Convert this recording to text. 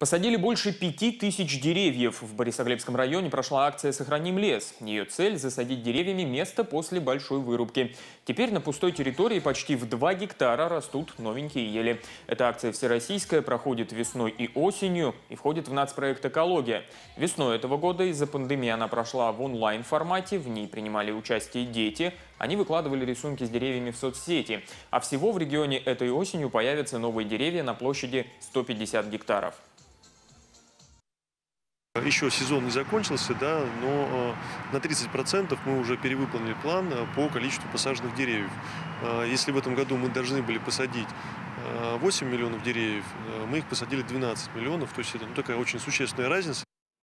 Посадили больше пяти тысяч деревьев. В Борисоглебском районе прошла акция «Сохраним лес». Ее цель – засадить деревьями место после большой вырубки. Теперь на пустой территории почти в 2 гектара растут новенькие ели. Эта акция всероссийская, проходит весной и осенью и входит в нацпроект «Экология». Весной этого года из-за пандемии она прошла в онлайн-формате, в ней принимали участие дети. Они выкладывали рисунки с деревьями в соцсети. А всего в регионе этой осенью появятся новые деревья на площади 150 гектаров. Еще сезон не закончился, да, но э, на 30% мы уже перевыполнили план э, по количеству посаженных деревьев. Э, если в этом году мы должны были посадить 8 миллионов деревьев, мы их посадили 12 миллионов, то есть это ну, такая очень существенная разница.